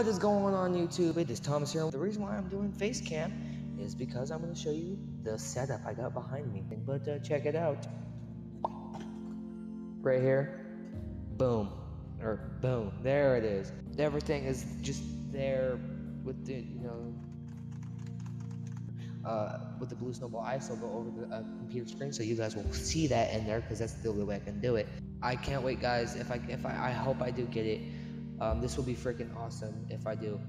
What is going on YouTube? It is Thomas here. The reason why I'm doing face cam is because I'm going to show you the setup I got behind me. But uh, check it out. Right here. Boom. Or boom. There it is. Everything is just there with the, you know, uh, with the blue snowball ice, I'll go over the uh, computer screen so you guys will see that in there because that's the only way I can do it. I can't wait, guys. If I if I, I hope I do get it. Um, this will be freaking awesome if I do.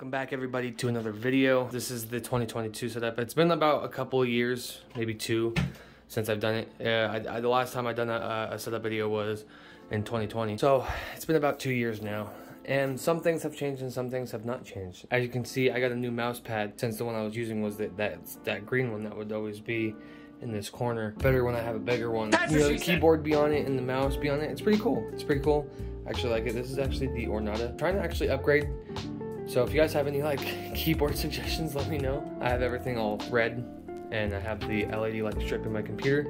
Welcome back everybody to another video. This is the 2022 setup. It's been about a couple of years, maybe two, since I've done it. Uh, I, I, the last time I done a, a setup video was in 2020. So it's been about two years now. And some things have changed and some things have not changed. As you can see, I got a new mouse pad since the one I was using was that, that, that green one that would always be in this corner. Better when I have a bigger one. That's you know, the keyboard be on it and the mouse be on it. It's pretty cool. It's pretty cool. I actually like it. This is actually the Ornata. I'm trying to actually upgrade so if you guys have any like keyboard suggestions, let me know. I have everything all red and I have the LED light strip in my computer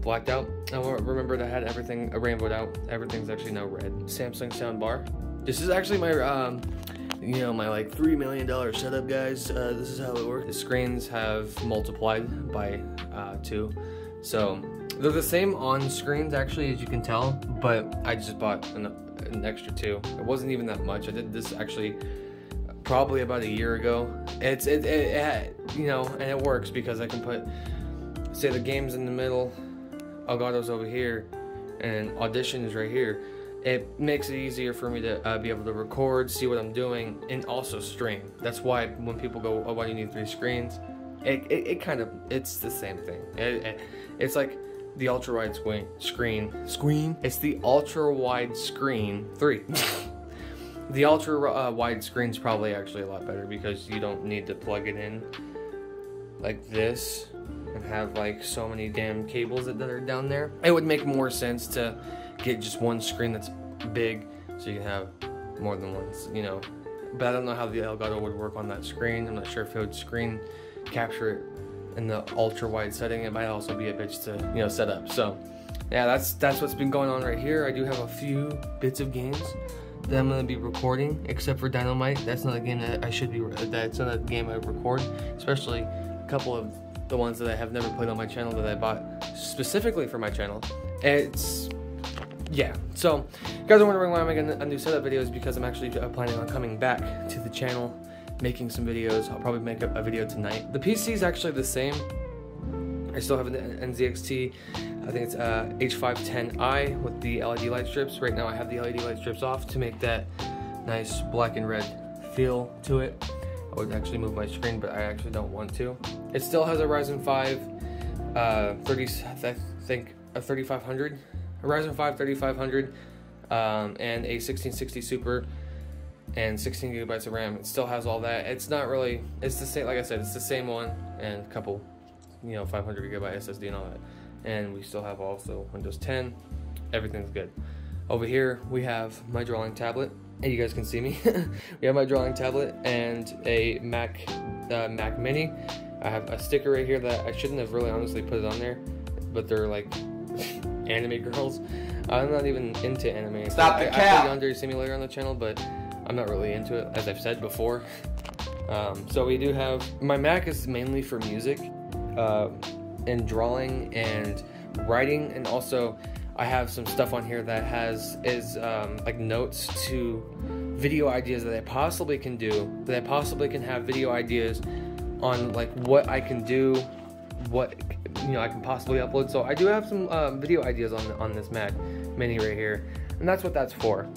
blacked out. I remembered I had everything a rainbowed out. Everything's actually now red. Samsung soundbar. This is actually my, um, you know, my like $3 million setup, guys. Uh, this is how it works. The screens have multiplied by uh, two. So they're the same on screens actually, as you can tell, but I just bought an, an extra two. It wasn't even that much. I did this actually probably about a year ago. It's it, it, it, you know, and it works because I can put say the game's in the middle, Elgato's over here, and audition is right here. It makes it easier for me to uh, be able to record, see what I'm doing, and also stream. That's why when people go, "Oh, why do you need three screens?" It, it, it kind of it's the same thing. It, it's like the ultra wide screen screen screen. It's the ultra wide screen three. The ultra uh, wide screen is probably actually a lot better because you don't need to plug it in like this and have like so many damn cables that, that are down there. It would make more sense to get just one screen that's big so you can have more than one, you know. But I don't know how the Elgato would work on that screen. I'm not sure if it would screen capture it in the ultra wide setting. It might also be a bitch to, you know, set up. So yeah, that's that's what's been going on right here. I do have a few bits of games that I'm gonna be recording, except for Dynamite. That's not a game that I should be. That's not a game I record, especially a couple of the ones that I have never played on my channel that I bought specifically for my channel. It's yeah. So, you guys are wondering why I'm making a new setup video is because I'm actually uh, planning on coming back to the channel, making some videos. I'll probably make a, a video tonight. The PC is actually the same. I still have an NZXT I think it's uh, H510i with the LED light strips. Right now I have the LED light strips off to make that nice black and red feel to it. I would actually move my screen, but I actually don't want to. It still has a Ryzen 5 uh, 30, I think a 3500, a Ryzen 5 3500, um, and a 1660 Super and 16 gigabytes of RAM. It still has all that. It's not really, it's the same, like I said, it's the same one and a couple, you know, 500 gigabyte SSD and all that and we still have also Windows 10. Everything's good. Over here we have my drawing tablet, and you guys can see me. we have my drawing tablet and a Mac uh, Mac Mini. I have a sticker right here that I shouldn't have really honestly put it on there, but they're like anime girls. I'm not even into anime. Stop I, the cap. I play Yandere Simulator on the channel, but I'm not really into it, as I've said before. Um, so we do have my Mac is mainly for music. Uh, drawing and writing and also I have some stuff on here that has is um, like notes to video ideas that I possibly can do, that I possibly can have video ideas on like what I can do, what you know I can possibly upload. So I do have some uh, video ideas on on this Mac Mini right here, and that's what that's for.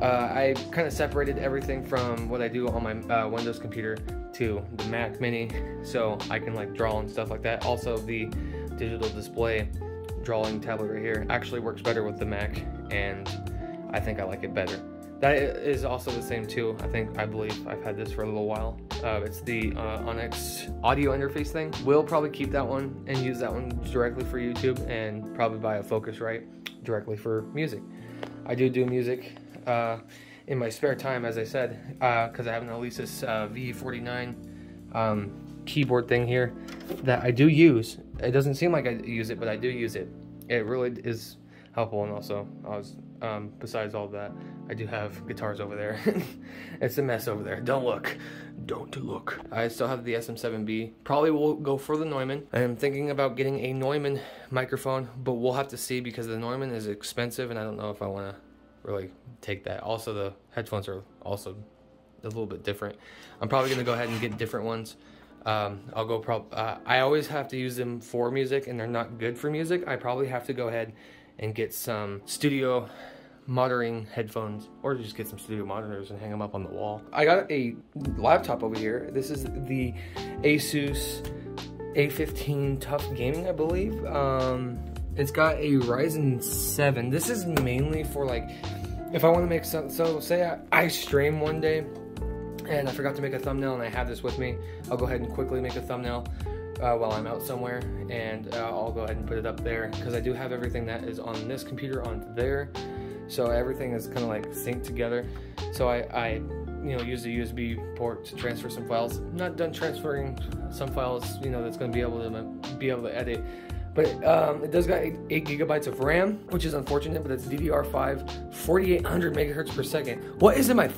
Uh, I kind of separated everything from what I do on my uh, Windows computer to the Mac Mini, so I can like draw and stuff like that. Also, the digital display drawing tablet right here actually works better with the Mac, and I think I like it better. That is also the same too. I think I believe I've had this for a little while. Uh, it's the uh, Onyx audio interface thing. We'll probably keep that one and use that one directly for YouTube, and probably buy a Focusrite directly for music. I do do music uh, in my spare time, as I said, because uh, I have an Alesis uh, V49 um, keyboard thing here that I do use. It doesn't seem like I use it, but I do use it. It really is helpful, and also I was um, besides all that, I do have guitars over there. it's a mess over there. Don't look. Don't look. I still have the SM7B. Probably will go for the Neumann. I am thinking about getting a Neumann microphone, but we'll have to see because the Neumann is expensive and I don't know if I want to really take that. Also, the headphones are also a little bit different. I'm probably to go ahead and get different ones. Um, I'll go prob uh, I always have to use them for music and they're not good for music. I probably have to go ahead and get some studio monitoring headphones or just get some studio monitors and hang them up on the wall. I got a laptop over here. This is the Asus A15 TUF Gaming, I believe. Um, it's got a Ryzen 7. This is mainly for like, if I want to make some, so say I, I stream one day and I forgot to make a thumbnail and I have this with me, I'll go ahead and quickly make a thumbnail uh, while I'm out somewhere and uh, I'll go ahead and put it up there because I do have everything that is on this computer on there. So everything is kind of like synced together. So I, I you know use the USB port to transfer some files. I'm not done transferring some files you know that's going to be able to be able to edit but um, it does got 8, 8, gigabytes of RAM, which is unfortunate, but it's DDR5, 4800 megahertz per second. What is in my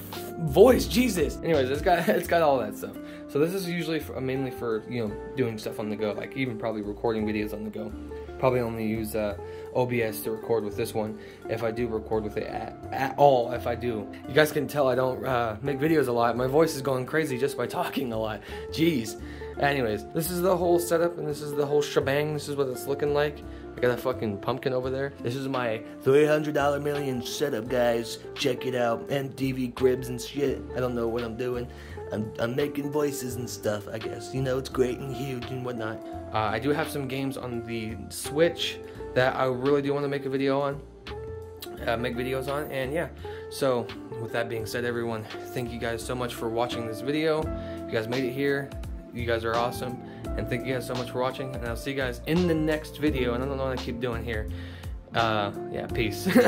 voice? Jesus. Anyways, it's got it's got all that stuff. So this is usually for, mainly for you know doing stuff on the go, like even probably recording videos on the go. Probably only use uh, OBS to record with this one if I do record with it at, at all. If I do, you guys can tell I don't uh, make videos a lot. My voice is going crazy just by talking a lot. Jeez. Anyways, this is the whole setup and this is the whole shebang. This is what it's looking like. I got a fucking pumpkin over there. This is my $300 million setup, guys. Check it out. MTV cribs and shit. I don't know what I'm doing. I'm, I'm making voices and stuff, I guess. You know, it's great and huge and whatnot. Uh, I do have some games on the Switch that I really do want to make a video on. Uh, make videos on, and yeah. So, with that being said, everyone, thank you guys so much for watching this video. you guys made it here, you guys are awesome. And thank you guys so much for watching. And I'll see you guys in the next video. And I don't know what I keep doing here. Uh, yeah, peace.